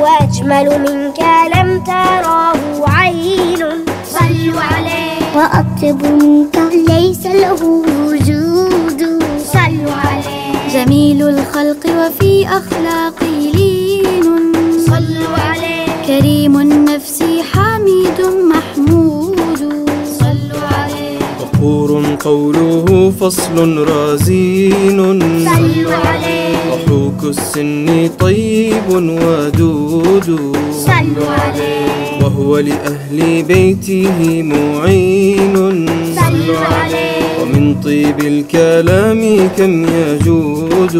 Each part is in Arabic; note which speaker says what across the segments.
Speaker 1: وأجمل منك لم تراه عين. صلوا عليه.
Speaker 2: وأطيب منك ليس له وجود.
Speaker 1: صلوا عليه.
Speaker 3: جميل الخلق وفي أخلاقه لين.
Speaker 1: صلوا عليه.
Speaker 3: كريم النفس حميد محمود.
Speaker 1: صلوا عليه.
Speaker 4: وقور قوله فصل رزين
Speaker 1: صلوا عليه.
Speaker 4: السن طيب ودود.
Speaker 1: صلوا عليه.
Speaker 4: وهو لأهل بيته معين.
Speaker 1: صلوا عليه.
Speaker 4: ومن طيب الكلام كم يجود.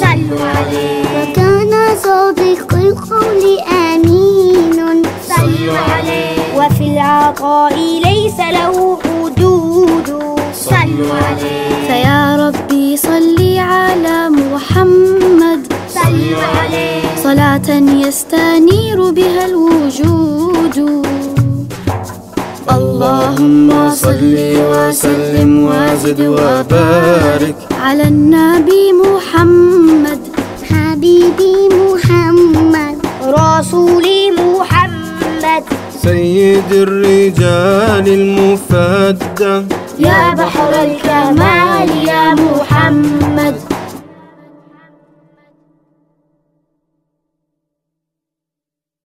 Speaker 1: صلوا عليه.
Speaker 2: وكان صادق القول أمين.
Speaker 1: صلوا عليه. وفي العطاء ليس له حدود.
Speaker 3: صلاة يستنير بها الوجود.
Speaker 4: اللهم صل وسلم وزد وبارك
Speaker 3: على النبي محمد.
Speaker 2: حبيبي محمد
Speaker 1: رسولي محمد.
Speaker 4: سيد الرجال المفدى.
Speaker 1: يا بحر الكمال يا محمد.